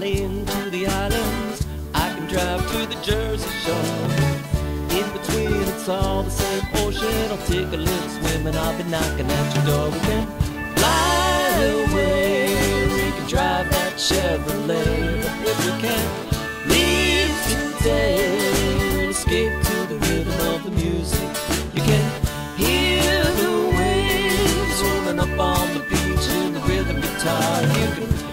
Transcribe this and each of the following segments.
plane to the islands. I can drive to the Jersey Shore. In between, it's all the same ocean. I'll take a little swim and I'll be knocking at your door. We can fly away. We can drive that Chevrolet. But if we can't leave today, we'll escape to the rhythm of the music. You can hear the waves rolling up on the beach and the rhythm guitar. You can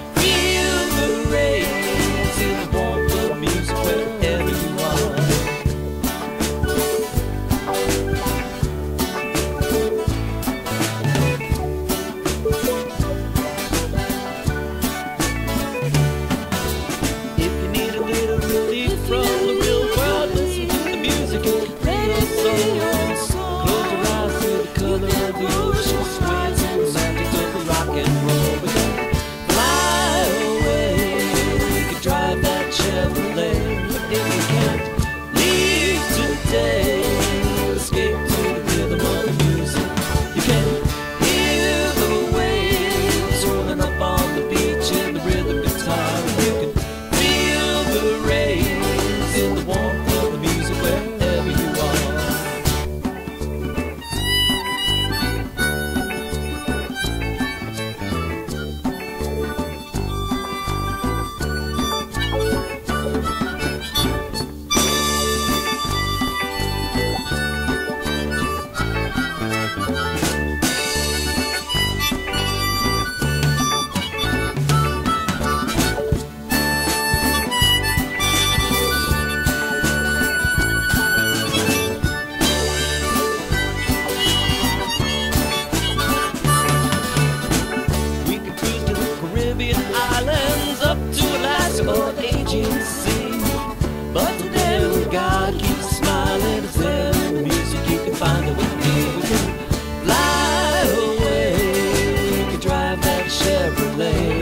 Chevrolet.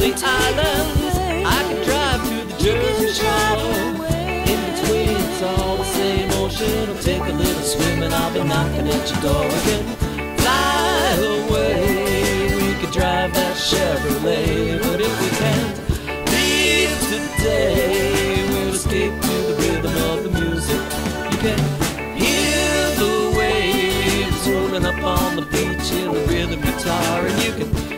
The islands. I can drive to the Jersey Shore. In between, it's all the same ocean. I'll take a little swim and I'll be knocking at your door. Can fly away. We can drive that Chevrolet. But if we can't leave today, we'll escape to the rhythm of the music. You can hear the waves rolling up on the beach in the rhythm guitar, and you can